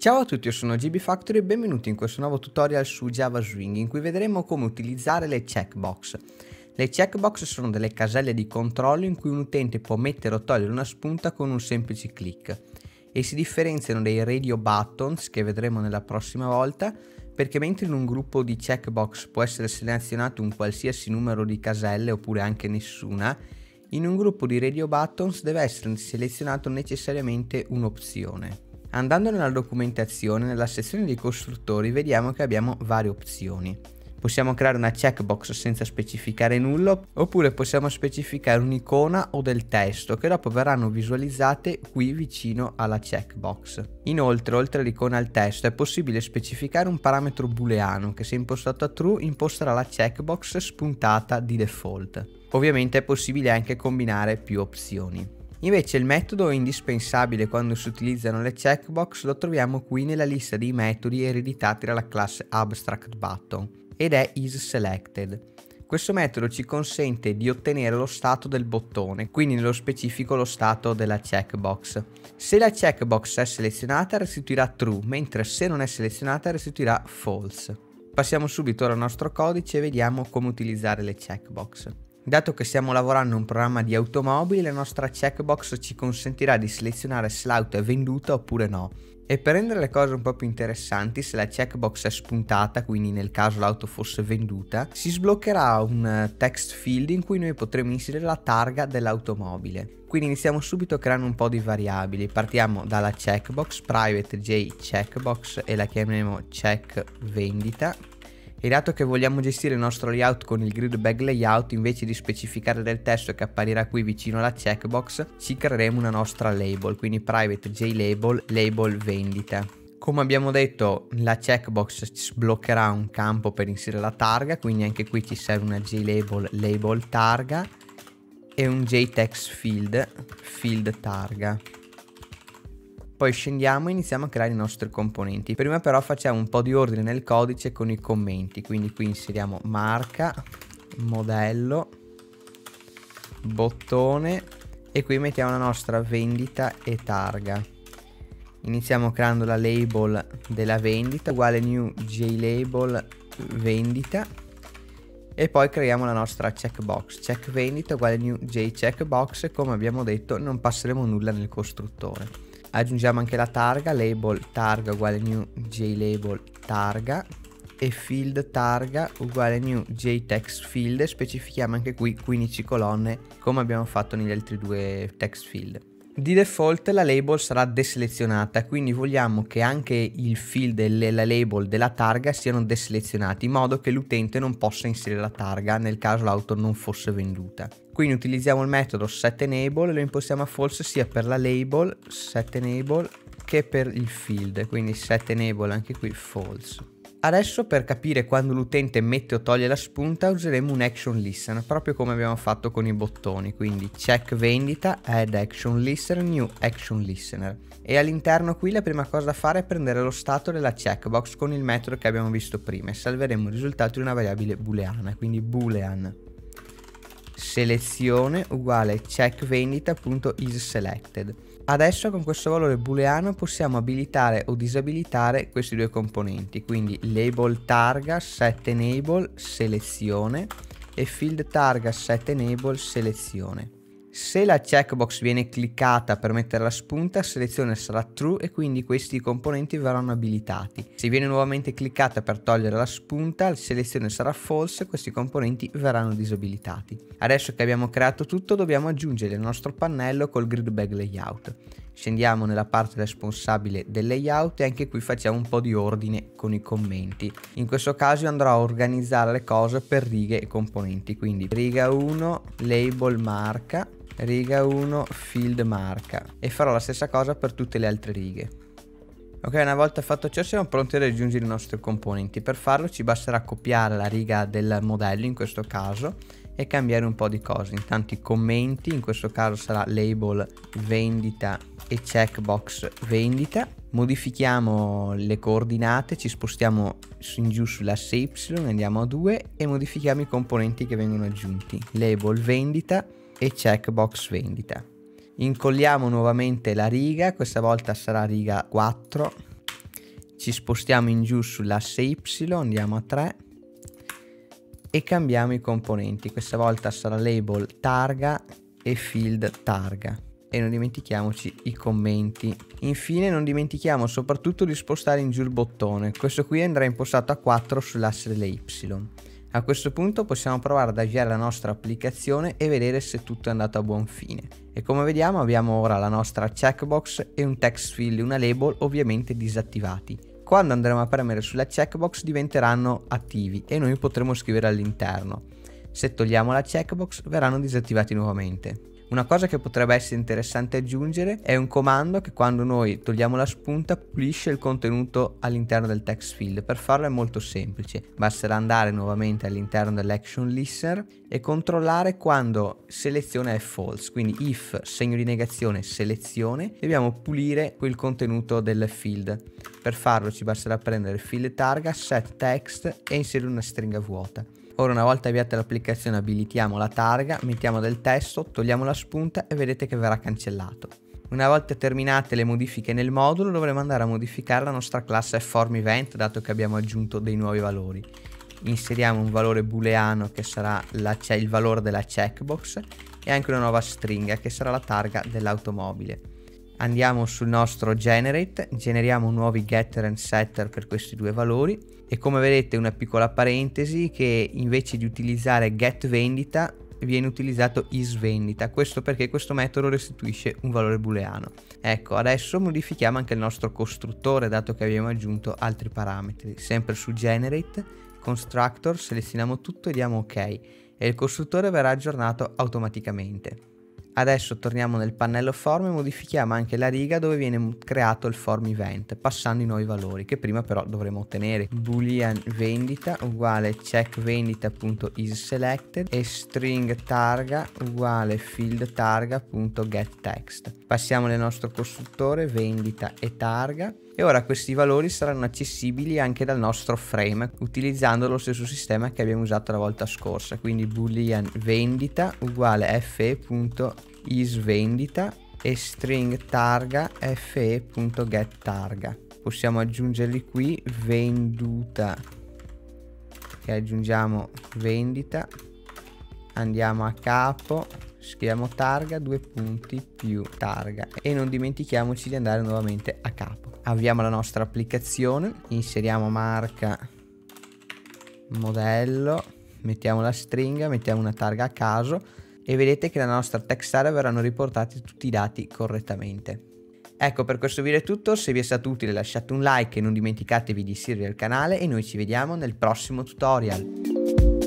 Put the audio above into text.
Ciao a tutti, io sono GB Factory e benvenuti in questo nuovo tutorial su Java Swing in cui vedremo come utilizzare le checkbox. Le checkbox sono delle caselle di controllo in cui un utente può mettere o togliere una spunta con un semplice clic e si differenziano dai radio buttons che vedremo nella prossima volta perché mentre in un gruppo di checkbox può essere selezionato un qualsiasi numero di caselle oppure anche nessuna, in un gruppo di radio buttons deve essere selezionato necessariamente un'opzione. Andando nella documentazione, nella sezione dei costruttori, vediamo che abbiamo varie opzioni. Possiamo creare una checkbox senza specificare nulla oppure possiamo specificare un'icona o del testo che dopo verranno visualizzate qui vicino alla checkbox. Inoltre, oltre all'icona al testo, è possibile specificare un parametro booleano che se impostato a true imposterà la checkbox spuntata di default. Ovviamente è possibile anche combinare più opzioni. Invece il metodo indispensabile quando si utilizzano le checkbox lo troviamo qui nella lista dei metodi ereditati dalla classe AbstractButton ed è isSelected. Questo metodo ci consente di ottenere lo stato del bottone, quindi nello specifico lo stato della checkbox. Se la checkbox è selezionata restituirà true, mentre se non è selezionata restituirà false. Passiamo subito al nostro codice e vediamo come utilizzare le checkbox. Dato che stiamo lavorando in un programma di automobili, la nostra checkbox ci consentirà di selezionare se l'auto è venduta oppure no. E per rendere le cose un po' più interessanti, se la checkbox è spuntata, quindi nel caso l'auto fosse venduta, si sbloccherà un text field in cui noi potremo inserire la targa dell'automobile. Quindi iniziamo subito creando un po' di variabili. Partiamo dalla checkbox, private j checkbox e la chiameremo check vendita e dato che vogliamo gestire il nostro layout con il grid bag layout, invece di specificare del testo che apparirà qui vicino alla checkbox, ci creeremo una nostra label, quindi private JLabel, label vendita. Come abbiamo detto, la checkbox sbloccherà un campo per inserire la targa, quindi anche qui ci serve una JLabel label targa e un JText field, field targa. Poi scendiamo e iniziamo a creare i nostri componenti. Prima però facciamo un po' di ordine nel codice con i commenti. Quindi qui inseriamo marca, modello, bottone e qui mettiamo la nostra vendita e targa. Iniziamo creando la label della vendita uguale new JLabel vendita e poi creiamo la nostra checkbox check vendita uguale new JCheckbox e come abbiamo detto non passeremo nulla nel costruttore aggiungiamo anche la targa label targa uguale new jlabel targa e field targa uguale new jtext field specifichiamo anche qui 15 colonne come abbiamo fatto negli altri due text field di default la label sarà deselezionata, quindi vogliamo che anche il field e la label della targa siano deselezionati, in modo che l'utente non possa inserire la targa nel caso l'auto non fosse venduta. Quindi utilizziamo il metodo setEnable e lo impostiamo a false sia per la label setEnable che per il field, quindi setEnable anche qui false. Adesso per capire quando l'utente mette o toglie la spunta useremo un action listener, proprio come abbiamo fatto con i bottoni, quindi check vendita, add action listener, new action listener. E all'interno qui la prima cosa da fare è prendere lo stato della checkbox con il metodo che abbiamo visto prima e salveremo il risultato di una variabile booleana, quindi boolean selezione uguale check vendita.isSelected Adesso con questo valore booleano possiamo abilitare o disabilitare questi due componenti, quindi label targa set enable selezione e field targa set enable selezione. Se la checkbox viene cliccata per mettere la spunta, selezione sarà true e quindi questi componenti verranno abilitati. Se viene nuovamente cliccata per togliere la spunta, la selezione sarà false e questi componenti verranno disabilitati. Adesso che abbiamo creato tutto, dobbiamo aggiungere il nostro pannello col grid bag layout. Scendiamo nella parte responsabile del layout e anche qui facciamo un po' di ordine con i commenti. In questo caso andrò a organizzare le cose per righe e componenti, quindi riga 1, label marca, riga 1 field marca e farò la stessa cosa per tutte le altre righe. Ok, una volta fatto ciò siamo pronti ad aggiungere i nostri componenti. Per farlo ci basterà copiare la riga del modello in questo caso e cambiare un po' di cose. Intanto i commenti, in questo caso sarà label vendita e checkbox vendita. Modifichiamo le coordinate, ci spostiamo in giù sull'asse Y, andiamo a 2 e modifichiamo i componenti che vengono aggiunti. Label vendita e checkbox vendita. Incolliamo nuovamente la riga, questa volta sarà riga 4 ci spostiamo in giù sull'asse Y, andiamo a 3 e cambiamo i componenti. Questa volta sarà label targa e field targa e non dimentichiamoci i commenti. Infine non dimentichiamo soprattutto di spostare in giù il bottone, questo qui andrà impostato a 4 sull'asse delle Y. A questo punto possiamo provare ad avviare la nostra applicazione e vedere se tutto è andato a buon fine. E come vediamo abbiamo ora la nostra checkbox e un text field e una label ovviamente disattivati. Quando andremo a premere sulla checkbox diventeranno attivi e noi potremo scrivere all'interno. Se togliamo la checkbox verranno disattivati nuovamente. Una cosa che potrebbe essere interessante aggiungere è un comando che quando noi togliamo la spunta pulisce il contenuto all'interno del text field. Per farlo è molto semplice, basterà andare nuovamente all'interno dell'action listener e controllare quando selezione è false, quindi if segno di negazione selezione, dobbiamo pulire quel contenuto del field. Per farlo ci basterà prendere field targa, set text e inserire una stringa vuota. Ora una volta avviata l'applicazione abilitiamo la targa, mettiamo del testo, togliamo la spunta e vedete che verrà cancellato. Una volta terminate le modifiche nel modulo dovremo andare a modificare la nostra classe FormEvent dato che abbiamo aggiunto dei nuovi valori. Inseriamo un valore booleano che sarà la, il valore della checkbox e anche una nuova stringa che sarà la targa dell'automobile. Andiamo sul nostro generate, generiamo nuovi getter and setter per questi due valori. E come vedete una piccola parentesi che invece di utilizzare get vendita viene utilizzato is vendita. Questo perché questo metodo restituisce un valore booleano. Ecco adesso modifichiamo anche il nostro costruttore dato che abbiamo aggiunto altri parametri. Sempre su generate constructor selezioniamo tutto e diamo ok. E il costruttore verrà aggiornato automaticamente Adesso torniamo nel pannello form e modifichiamo anche la riga dove viene creato il form event passando i nuovi valori che prima però dovremo ottenere boolean vendita uguale check vendita.isSelected e string targa uguale field targa.getText. Passiamo nel nostro costruttore vendita e targa e ora questi valori saranno accessibili anche dal nostro frame utilizzando lo stesso sistema che abbiamo usato la volta scorsa. Quindi boolean vendita uguale fe.isVendita e string targa fe.getTarga possiamo aggiungerli qui venduta che aggiungiamo vendita. Andiamo a capo scriviamo targa due punti più targa. E non dimentichiamoci di andare nuovamente a capo avviamo la nostra applicazione, inseriamo marca, modello, mettiamo la stringa, mettiamo una targa a caso e vedete che nella nostra text area verranno riportati tutti i dati correttamente. Ecco per questo video è tutto, se vi è stato utile lasciate un like e non dimenticatevi di iscrivervi al canale e noi ci vediamo nel prossimo tutorial.